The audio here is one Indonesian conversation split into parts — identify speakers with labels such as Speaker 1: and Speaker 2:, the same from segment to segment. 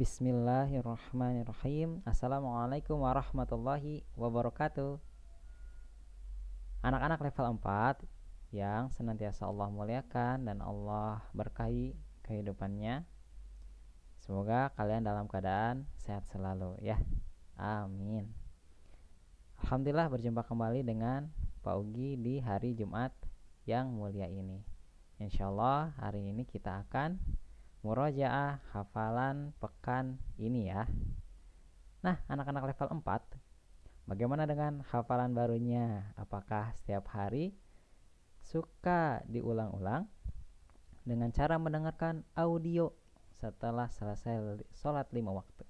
Speaker 1: Bismillahirrahmanirrahim. Assalamualaikum warahmatullahi wabarakatuh. Anak-anak level 4 yang senantiasa Allah muliakan dan Allah berkahi kehidupannya Semoga kalian dalam keadaan sehat selalu ya. Amin. Alhamdulillah berjumpa kembali dengan Pak Ugi di hari Jumat yang mulia ini. Insya Allah hari ini kita akan murojaah hafalan pekan ini ya. Nah, anak-anak level 4, bagaimana dengan hafalan barunya? Apakah setiap hari suka diulang-ulang dengan cara mendengarkan audio setelah selesai sholat lima waktu?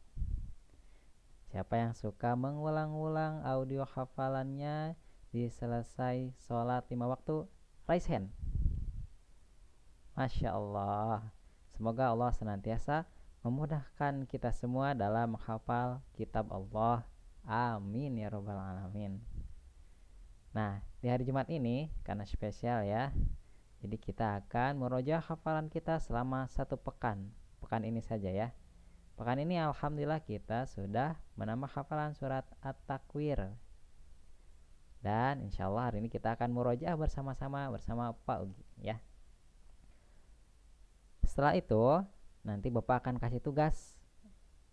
Speaker 1: Siapa yang suka mengulang-ulang audio hafalannya di selesai sholat lima waktu? Raise hand. Masya Allah. Semoga Allah senantiasa memudahkan kita semua dalam menghafal kitab Allah. Amin ya robbal alamin. Nah, di hari Jumat ini karena spesial ya. Jadi kita akan meroja hafalan kita selama satu pekan. Pekan ini saja ya. Pekan ini alhamdulillah kita sudah menambah hafalan surat At-Takwir. Dan insya Allah hari ini kita akan meroja bersama-sama bersama Pak Ugi ya. Setelah itu, nanti Bapak akan kasih tugas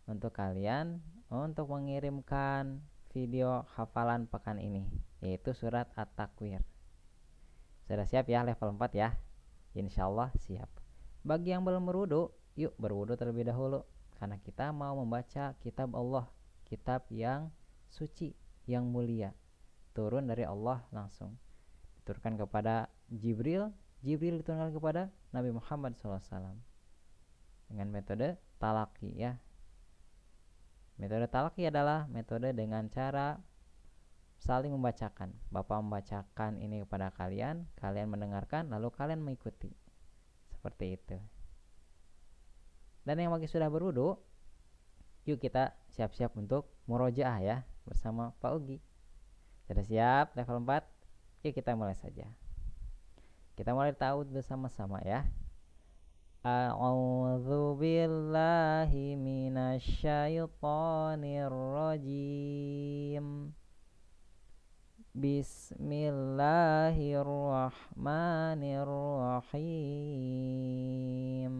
Speaker 1: untuk kalian untuk mengirimkan video hafalan pekan ini, yaitu surat At-Takwir. Sudah siap ya level 4 ya? Insya Allah siap. Bagi yang belum berwudu, yuk berwudu terlebih dahulu karena kita mau membaca kitab Allah, kitab yang suci, yang mulia, turun dari Allah langsung. Diturunkan kepada Jibril Jibril diturunkan kepada Nabi Muhammad SAW dengan metode talaki ya. Metode talaki adalah metode dengan cara saling membacakan. Bapak membacakan ini kepada kalian, kalian mendengarkan, lalu kalian mengikuti. Seperti itu. Dan yang bagi sudah berwudu, yuk kita siap-siap untuk murojaah ya bersama Pak Ugi. Sudah siap level 4? Yuk kita mulai saja. Kita mulai tahu bersama-sama ya. A'udzu billahi minasyaitonir rajim. Bismillahirrahmanirrahim.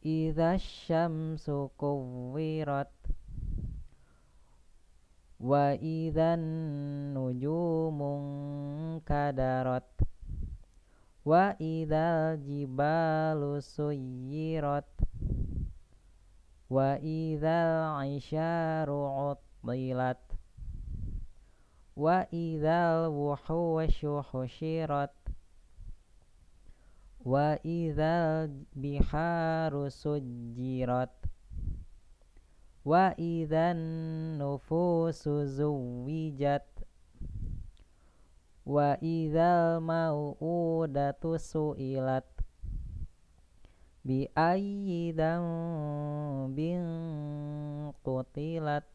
Speaker 1: Idza syamsu kuwirat wa idzan nujumun kadarat wa idzal jibalu suyirat. Wa idzal isyaru uttilat. Wa idzal wuhushu husyirat wa idzal biharu sujjirat. Wa idzan nufusu zuwijat wa idzal mau'udatu su'ilat bi ayyi bin qutilat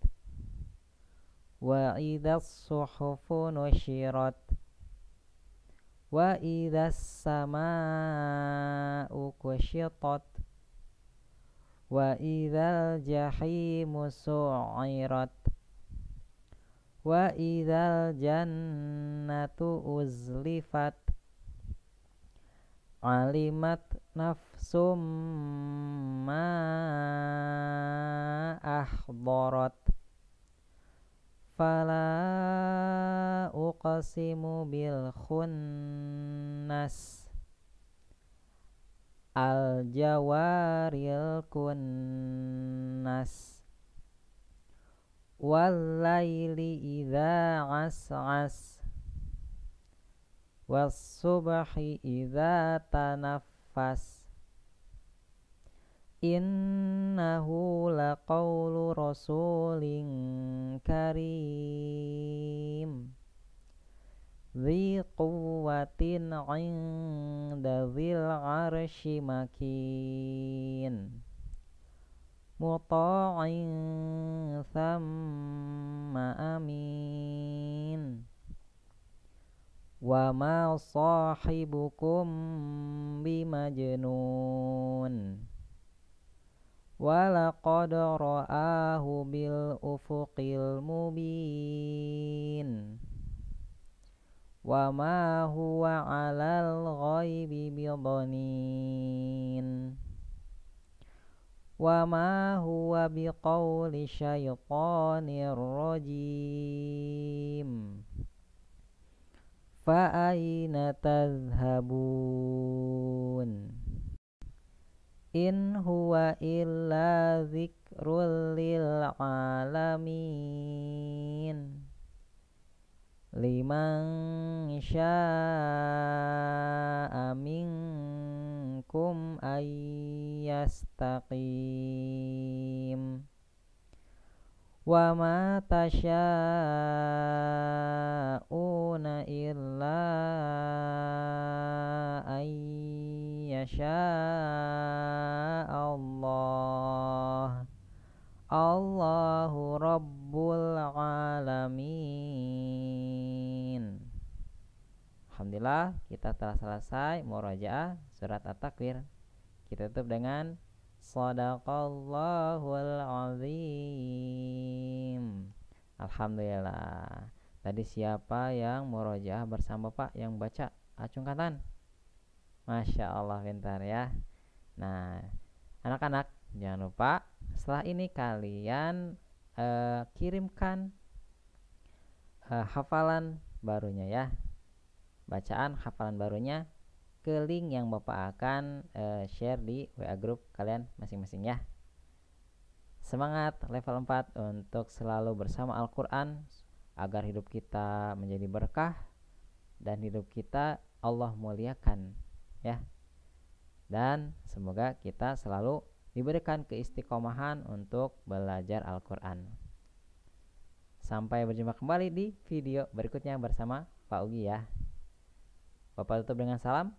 Speaker 1: wa idzas suhufu nusyirat wa idzas samaa'u kusyitat wa idzal jahimu su'irat wa idzal jannatu uzlifat alimat nafsum ma ahdarat fala uqsimu bil khunnas. Al jawaril kunnas. Wallaili idza as'as Was-subhi idza tanaffas. Innahu laqawlu rasulin karim. Dhi quwwatin inda dhil arshi makin. Muta'in thamma amin ma sahibukum bimajnun ولقد رآه بالأفق المبين وما هو على الغيب بضنين وما هو بقول شيطان رجيم فأين تذهبون إن هو إلا ذكر للعالمين liman syaa minkum ayyastaqim wa ma tasyauna illa ayyasha Allah. Allahu Rabbul Alamin. Alhamdulillah kita telah selesai murajaah surat At-Takwir. Kita tutup dengan Sadaqallahul Azim. Alhamdulillah. Tadi siapa yang murajaah bersama Pak yang baca acungkatan Masya Allah pintar ya. Nah anak-anak jangan lupa setelah ini kalian uh, kirimkan uh, hafalan barunya ya. Bacaan hafalan barunya ke link yang Bapak akan uh, share di WA group kalian masing-masing ya semangat level 4 untuk selalu bersama Al-Quran agar hidup kita menjadi berkah dan hidup kita Allah muliakan ya dan semoga kita selalu diberikan keistiqomahan untuk belajar Al-Quran. Sampai berjumpa kembali di video berikutnya bersama Pak Ugi ya. Bapak tutup dengan salam.